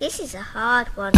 This is a hard one.